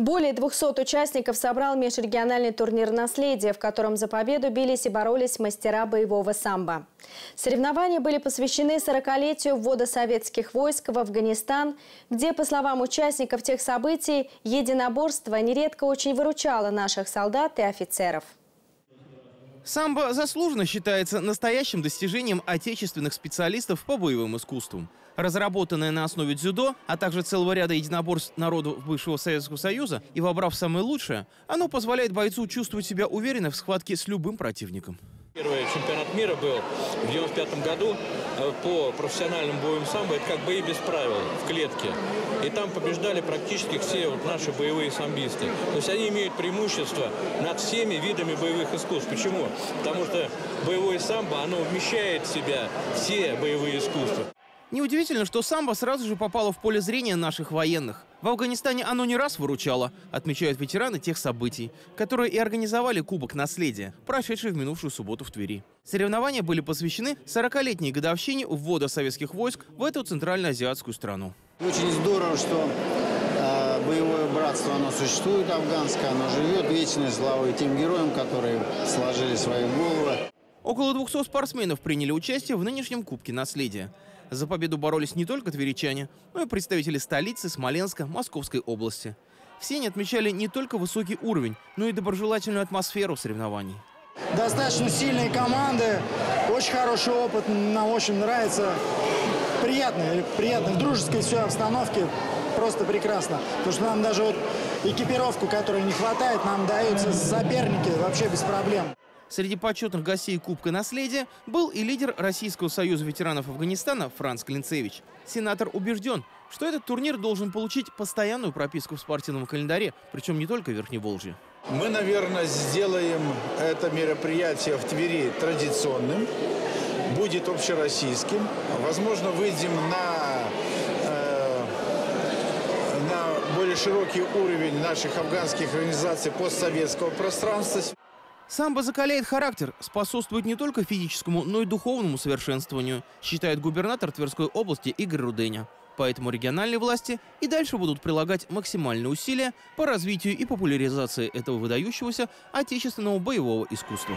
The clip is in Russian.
Более 200 участников собрал межрегиональный турнир «Наследие», в котором за победу бились и боролись мастера боевого самбо. Соревнования были посвящены 40-летию ввода советских войск в Афганистан, где, по словам участников тех событий, единоборство нередко очень выручало наших солдат и офицеров. Самбо заслуженно считается настоящим достижением отечественных специалистов по боевым искусствам. Разработанное на основе дзюдо, а также целого ряда единоборств народов бывшего Советского Союза и вобрав самое лучшее, оно позволяет бойцу чувствовать себя уверенно в схватке с любым противником. Первый чемпионат мира был в 95 году э, по профессиональным боевым самбо. Это как бои без правил в клетке. И там побеждали практически все вот наши боевые самбисты. То есть они имеют преимущество над всеми видами боевых искусств. Почему? Потому что боевое самбо, оно вмещает в себя все боевые искусства. Неудивительно, что самбо сразу же попало в поле зрения наших военных. В Афганистане оно не раз выручало, отмечают ветераны тех событий, которые и организовали Кубок наследия, прошедший в минувшую субботу в Твери. Соревнования были посвящены 40-летней годовщине ввода советских войск в эту центральноазиатскую страну. Очень здорово, что э, боевое братство, оно существует афганское, оно живет. Вечной славой тем героям, которые сложили свои головы. Около 200 спортсменов приняли участие в нынешнем Кубке наследия. За победу боролись не только тверичане, но и представители столицы, Смоленска, Московской области. Все они отмечали не только высокий уровень, но и доброжелательную атмосферу соревнований. Достаточно сильные команды, очень хороший опыт, нам очень нравится. Приятно, приятно. В дружеской все обстановке просто прекрасно. Потому что нам даже вот экипировку, которой не хватает, нам даются соперники вообще без проблем. Среди почетных гостей Кубка наследия был и лидер Российского союза ветеранов Афганистана Франц Клинцевич. Сенатор убежден, что этот турнир должен получить постоянную прописку в спортивном календаре, причем не только в Верхней Волжье. Мы, наверное, сделаем это мероприятие в Твери традиционным, будет общероссийским. Возможно, выйдем на, э, на более широкий уровень наших афганских организаций постсоветского пространства. Самбо закаляет характер, способствует не только физическому, но и духовному совершенствованию, считает губернатор Тверской области Игорь Руденя. Поэтому региональные власти и дальше будут прилагать максимальные усилия по развитию и популяризации этого выдающегося отечественного боевого искусства.